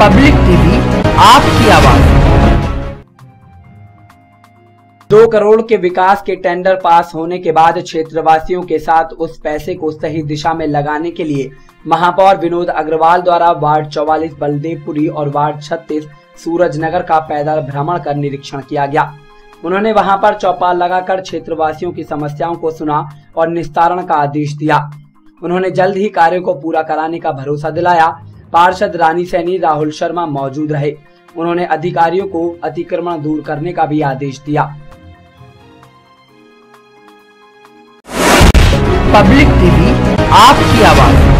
Public TV, आपकी आवाज़। दो करोड़ के विकास के टेंडर पास होने के बाद क्षेत्रवासियों के साथ उस पैसे को सही दिशा में लगाने के लिए महापौर विनोद अग्रवाल द्वारा वार्ड 44 बलदेवपुरी और वार्ड 36 सूरजनगर का पैदल भ्रमण कर निरीक्षण किया गया। उन्होंने वहाँ पर चौपाल लगाकर क्षेत्रवासियों की समस्याओं को सुना और निस्तारण का आदेश दिया। उन्होंने जल्द ही कार्य को पूरा कराने का भरोसा दिलाया पार्षद रानी सैनी राहुल शर्मा मौजूद रहे। उन्होंने अधिकारियों को अतिक्रमण दूर करने का भी आदेश दिया। पब्लिक टीवी, आपकी आवाज़।